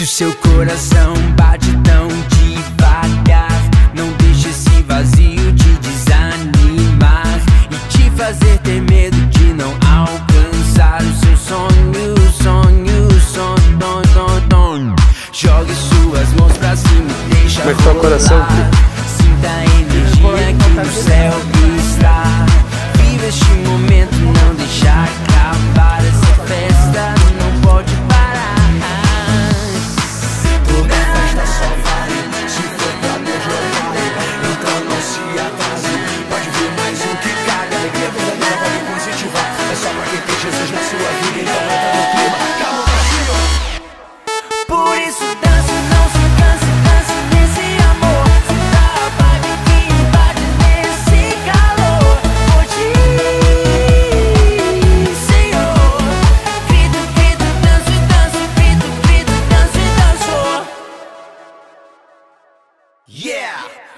Se o seu coração bate tão devagar, não deixe esse vazio te desanimar e te fazer ter medo de não alcançar o seu sonho, sonho, sonho, don, don, don. Jogue suas mãos pra cima e deixa Mas rolar. Coração, Sinta a energia que no céu está. Viva este momento.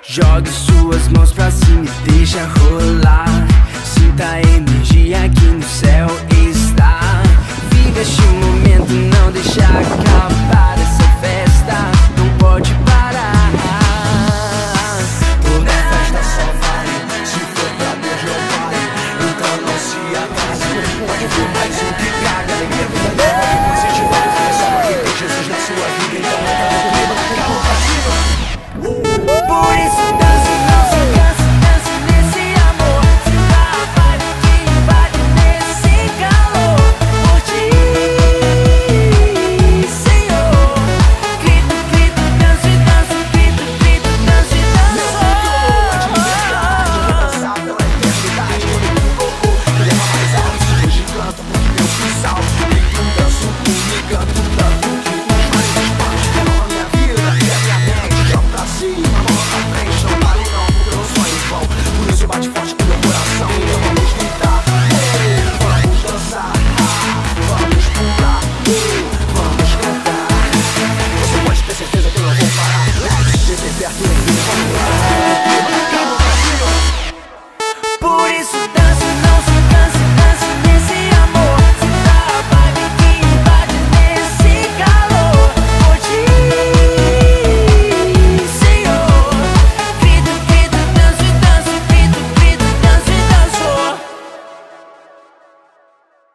Jogue suas mãos pra cima e deixa rolar. Sinta a energia aqui no céu.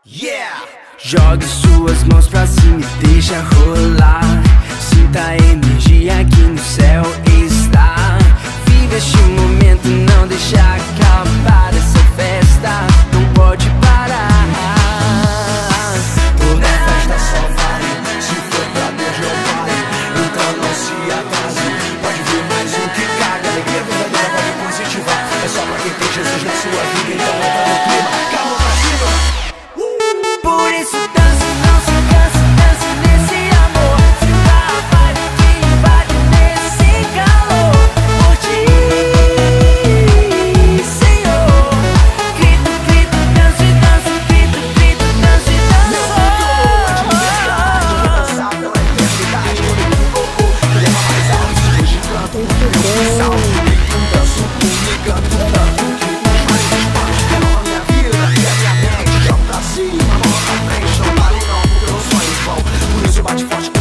Yeah! Jogue suas mãos pra cima e deixa rolar. Sinta a energia aqui no céu. bate forte